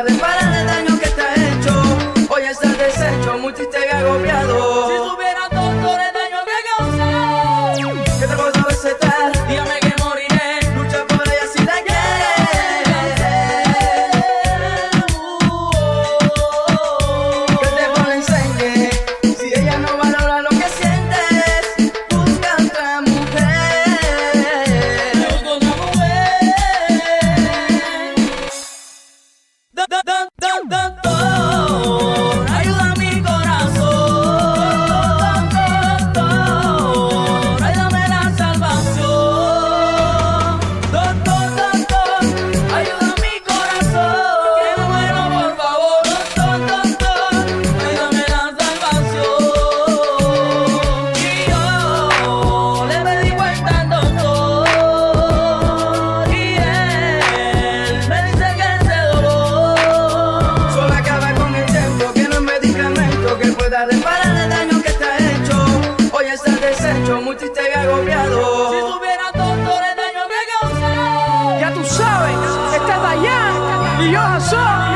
verdad de. para el daño que te ha hecho. Hoy estás deshecho, muy triste y agobiado. Si tuviera todo el daño que causé. Ya tú sabes, estás allá y yo soy.